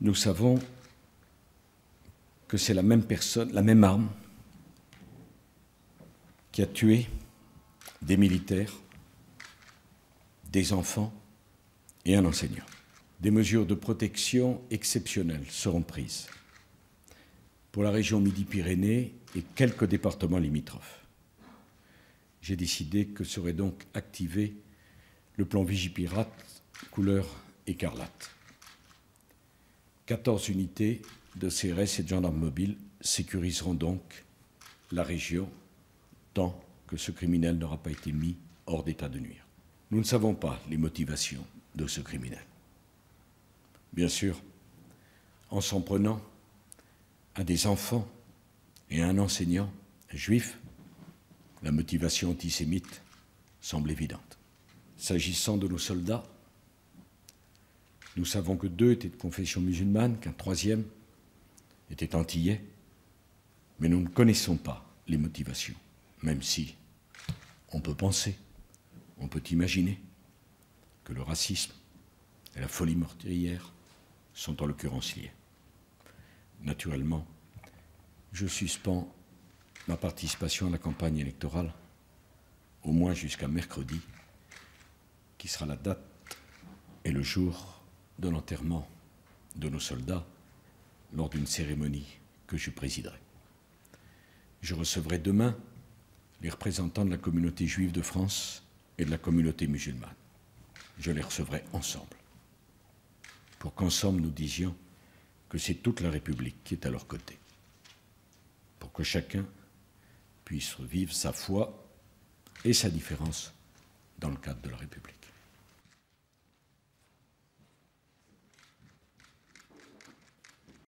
nous savons que c'est la même personne, la même arme qui a tué des militaires, des enfants et un enseignant. Des mesures de protection exceptionnelles seront prises pour la région Midi-Pyrénées et quelques départements limitrophes. J'ai décidé que serait donc activé le plan Vigipirate couleur écarlate. 14 unités de CRS et de gendarmes mobiles sécuriseront donc la région tant que ce criminel n'aura pas été mis hors d'état de nuire. Nous ne savons pas les motivations de ce criminel. Bien sûr, en s'en prenant à des enfants et à un enseignant juif, la motivation antisémite semble évidente. S'agissant de nos soldats, nous savons que deux étaient de confession musulmane, qu'un troisième était antillais, mais nous ne connaissons pas les motivations, même si on peut penser, on peut imaginer que le racisme et la folie meurtrière sont en l'occurrence liés. Naturellement, je suspends ma participation à la campagne électorale, au moins jusqu'à mercredi, qui sera la date et le jour de l'enterrement de nos soldats lors d'une cérémonie que je présiderai. Je recevrai demain les représentants de la communauté juive de France et de la communauté musulmane. Je les recevrai ensemble, pour qu'ensemble nous disions que c'est toute la République qui est à leur côté, pour que chacun puisse vivre sa foi et sa différence dans le cadre de la République.